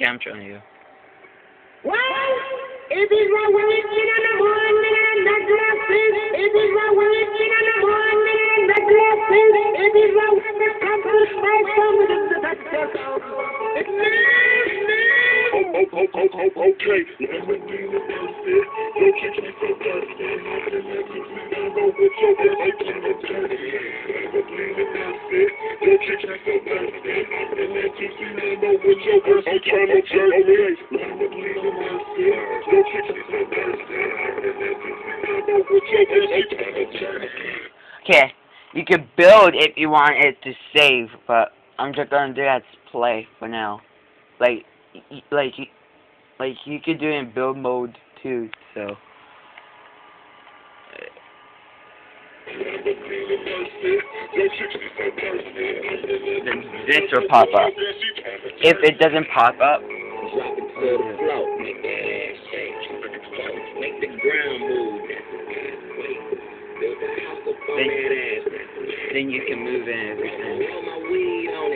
Yeah, I'm showing you. Well, it is right when it's in the morning and that's the glasses. It is right when it's in the morning and the glasses. It is right when the campus by some of the doctors. It's me, me. Oh, oh, okay. Lamborghini Mercy. Don't kick me so Okay. You can build if you want it to save, but I'm just gonna do that play for now. Like, like, like you could do it in build mode too. So, this will pop up. If it doesn't pop up, Then- then you can move in everything. Roll my weed on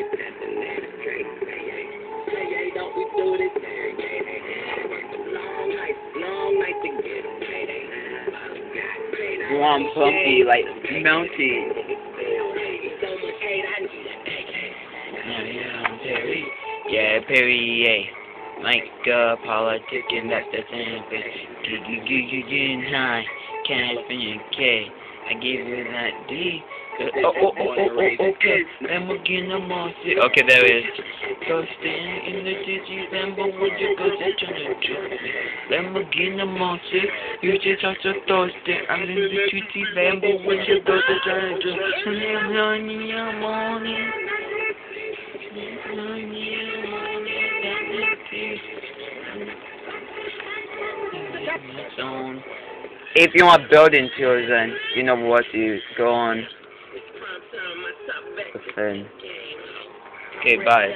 Yeah, Perry, yeah. Like, uh, politicking, that's the thing. But you, you, you, getting high. Can't spin K. I give you that D. Oh, oh, oh, oh, oh, okay. Lamborghini Monster. Okay, there it is. Go stand in the city, Lambo, would you go to China? Lamborghini Monster. You just have to toast it. I'm in the city, Lambo, would you go to China? morning. If you want building tools, then you know what to go on. Okay, bye.